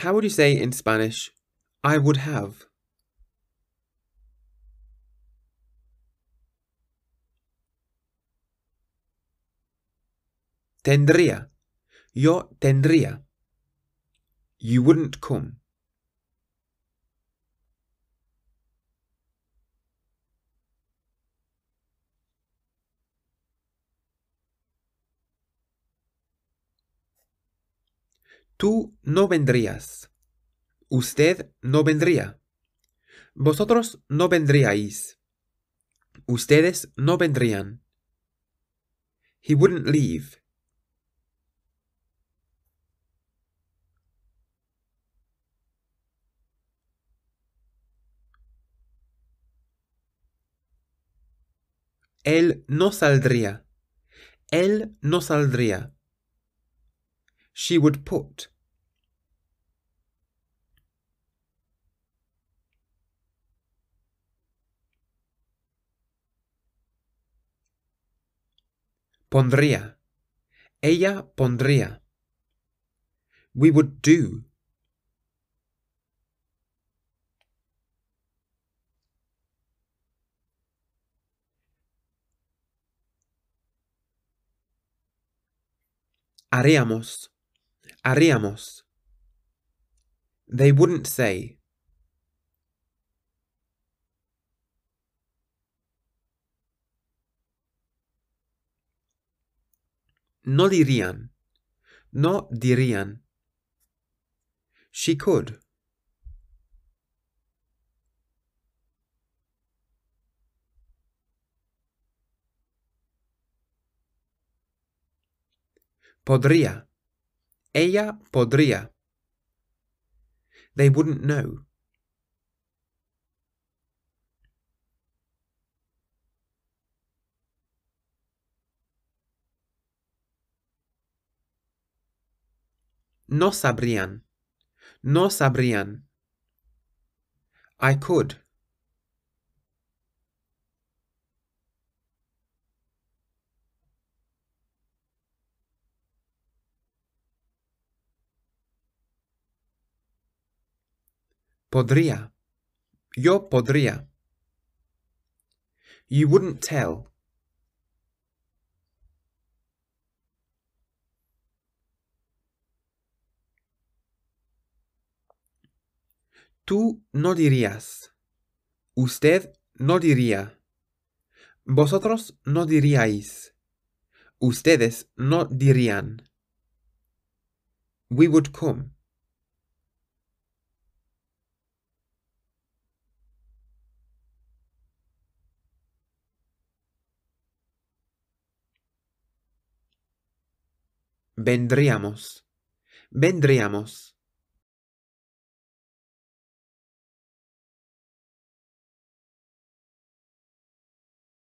How would you say in Spanish, I would have? Tendría. Yo tendría. You wouldn't come. Tú no vendrías. Usted no vendría. Vosotros no vendríais. Ustedes no vendrían. He wouldn't leave. Él no saldría. Él no saldría. She would put. Pondría. Ella pondría. We would do. Haríamos. Haríamos. They wouldn't say. No dirían. No dirían. She could. Podría. Ella podría. They wouldn't know. No sabrían. No sabrían. I could. Podría. Yo podría. You wouldn't tell. Tú no dirías. Usted no diría. Vosotros no diríais. Ustedes no dirían. We would come. Vendríamos. Vendríamos.